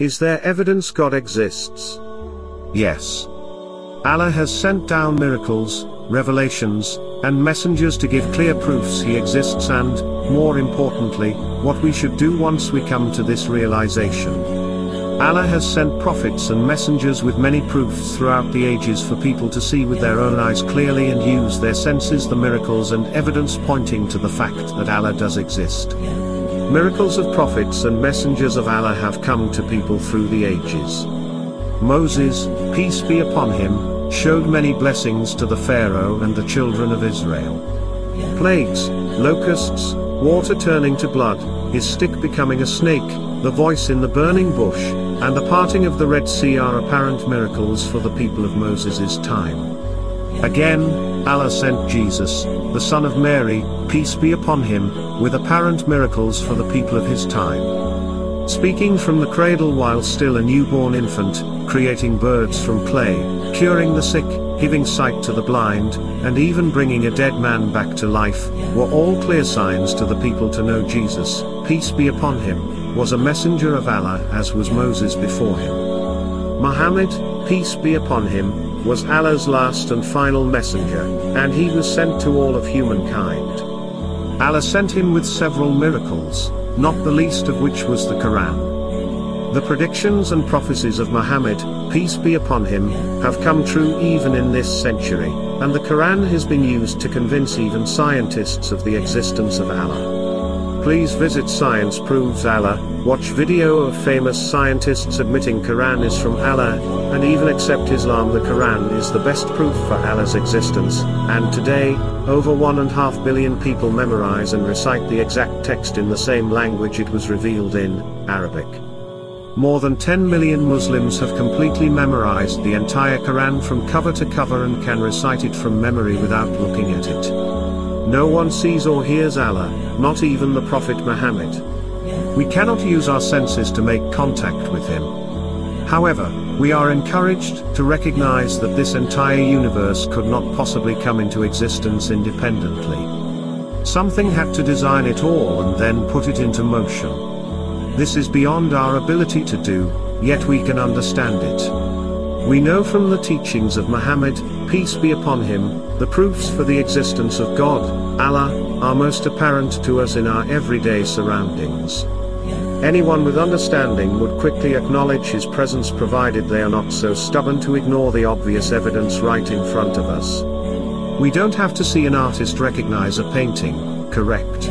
Is there evidence God exists? Yes. Allah has sent down miracles, revelations, and messengers to give clear proofs He exists and, more importantly, what we should do once we come to this realization. Allah has sent prophets and messengers with many proofs throughout the ages for people to see with their own eyes clearly and use their senses the miracles and evidence pointing to the fact that Allah does exist. Miracles of prophets and messengers of Allah have come to people through the ages. Moses, peace be upon him, showed many blessings to the Pharaoh and the children of Israel. Plagues, locusts, water turning to blood, his stick becoming a snake, the voice in the burning bush, and the parting of the Red Sea are apparent miracles for the people of Moses' time. Again, Allah sent Jesus, the son of Mary, peace be upon him, with apparent miracles for the people of his time. Speaking from the cradle while still a newborn infant, creating birds from clay, curing the sick, giving sight to the blind, and even bringing a dead man back to life, were all clear signs to the people to know Jesus, peace be upon him, was a messenger of Allah as was Moses before him. Muhammad, peace be upon him, was Allah's last and final messenger, and he was sent to all of humankind. Allah sent him with several miracles, not the least of which was the Quran. The predictions and prophecies of Muhammad, peace be upon him, have come true even in this century, and the Quran has been used to convince even scientists of the existence of Allah. Please visit Science Proves Allah, watch video of famous scientists admitting Quran is from Allah, and even accept Islam the Quran is the best proof for Allah's existence, and today, over one and half billion people memorize and recite the exact text in the same language it was revealed in, Arabic. More than 10 million Muslims have completely memorized the entire Quran from cover to cover and can recite it from memory without looking at it. No one sees or hears Allah, not even the Prophet Muhammad. We cannot use our senses to make contact with him. However, we are encouraged to recognize that this entire universe could not possibly come into existence independently. Something had to design it all and then put it into motion. This is beyond our ability to do, yet we can understand it. We know from the teachings of Muhammad, peace be upon him, the proofs for the existence of God, Allah, are most apparent to us in our everyday surroundings. Anyone with understanding would quickly acknowledge his presence provided they are not so stubborn to ignore the obvious evidence right in front of us. We don't have to see an artist recognize a painting, correct?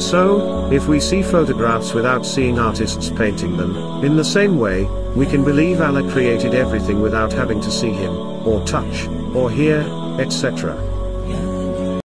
So, if we see photographs without seeing artists painting them, in the same way, we can believe Allah created everything without having to see Him, or touch, or hear, etc.